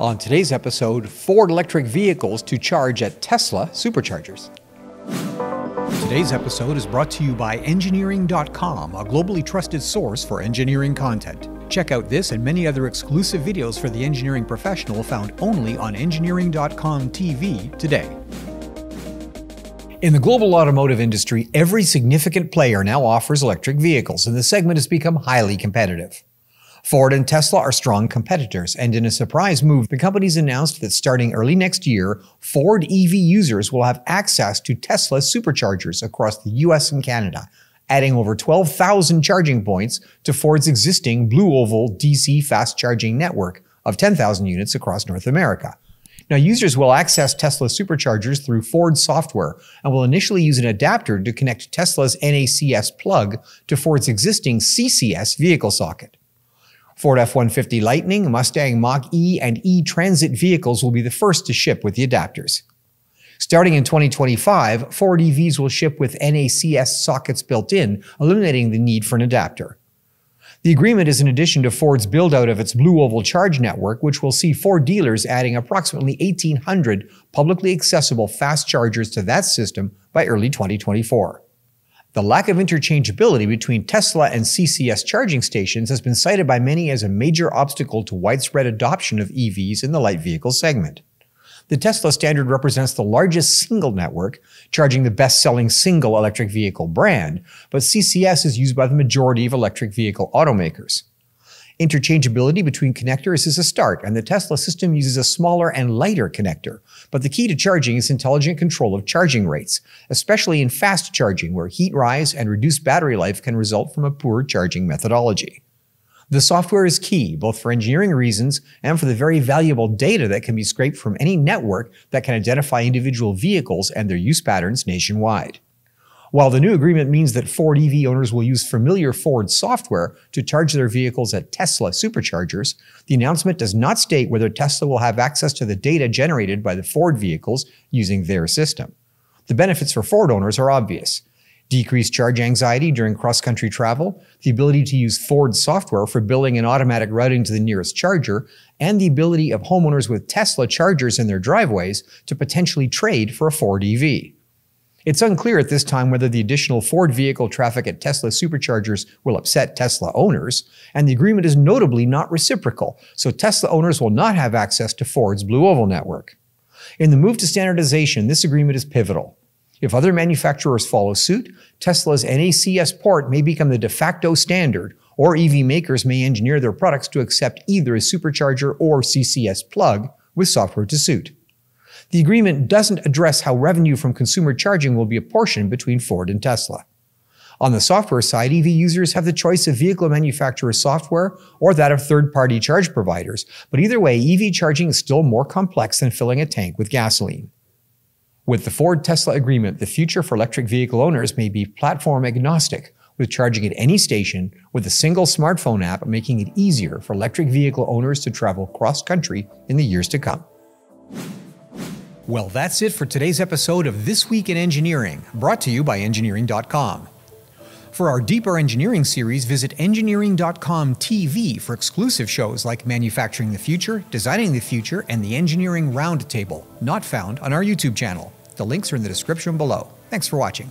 On today's episode, Ford electric vehicles to charge at Tesla superchargers. Today's episode is brought to you by Engineering.com, a globally trusted source for engineering content. Check out this and many other exclusive videos for the engineering professional found only on Engineering.com TV today. In the global automotive industry, every significant player now offers electric vehicles, and the segment has become highly competitive. Ford and Tesla are strong competitors, and in a surprise move, the companies announced that starting early next year, Ford EV users will have access to Tesla superchargers across the US and Canada, adding over 12,000 charging points to Ford's existing Blue Oval DC fast charging network of 10,000 units across North America. Now, users will access Tesla superchargers through Ford software and will initially use an adapter to connect Tesla's NACS plug to Ford's existing CCS vehicle socket. Ford F-150 Lightning, Mustang Mach-E, and E-Transit vehicles will be the first to ship with the adapters. Starting in 2025, Ford EVs will ship with NACS sockets built in, eliminating the need for an adapter. The agreement is in addition to Ford's build-out of its Blue Oval Charge network, which will see Ford dealers adding approximately 1,800 publicly accessible fast chargers to that system by early 2024. The lack of interchangeability between Tesla and CCS charging stations has been cited by many as a major obstacle to widespread adoption of EVs in the light vehicle segment. The Tesla standard represents the largest single network, charging the best selling single electric vehicle brand, but CCS is used by the majority of electric vehicle automakers. Interchangeability between connectors is a start, and the Tesla system uses a smaller and lighter connector. But the key to charging is intelligent control of charging rates, especially in fast charging, where heat rise and reduced battery life can result from a poor charging methodology. The software is key, both for engineering reasons and for the very valuable data that can be scraped from any network that can identify individual vehicles and their use patterns nationwide. While the new agreement means that Ford EV owners will use familiar Ford software to charge their vehicles at Tesla superchargers, the announcement does not state whether Tesla will have access to the data generated by the Ford vehicles using their system. The benefits for Ford owners are obvious. Decreased charge anxiety during cross-country travel, the ability to use Ford software for billing and automatic routing to the nearest charger, and the ability of homeowners with Tesla chargers in their driveways to potentially trade for a Ford EV. It's unclear at this time whether the additional Ford vehicle traffic at Tesla superchargers will upset Tesla owners, and the agreement is notably not reciprocal, so Tesla owners will not have access to Ford's Blue Oval network. In the move to standardization, this agreement is pivotal. If other manufacturers follow suit, Tesla's NACS port may become the de facto standard, or EV makers may engineer their products to accept either a supercharger or CCS plug with software to suit. The agreement doesn't address how revenue from consumer charging will be apportioned between Ford and Tesla. On the software side, EV users have the choice of vehicle manufacturer software or that of third-party charge providers, but either way, EV charging is still more complex than filling a tank with gasoline. With the Ford-Tesla agreement, the future for electric vehicle owners may be platform agnostic, with charging at any station with a single smartphone app making it easier for electric vehicle owners to travel cross-country in the years to come. Well, that's it for today's episode of This Week in Engineering, brought to you by Engineering.com. For our deeper engineering series, visit Engineering.com TV for exclusive shows like Manufacturing the Future, Designing the Future, and the Engineering Roundtable, not found on our YouTube channel. The links are in the description below. Thanks for watching.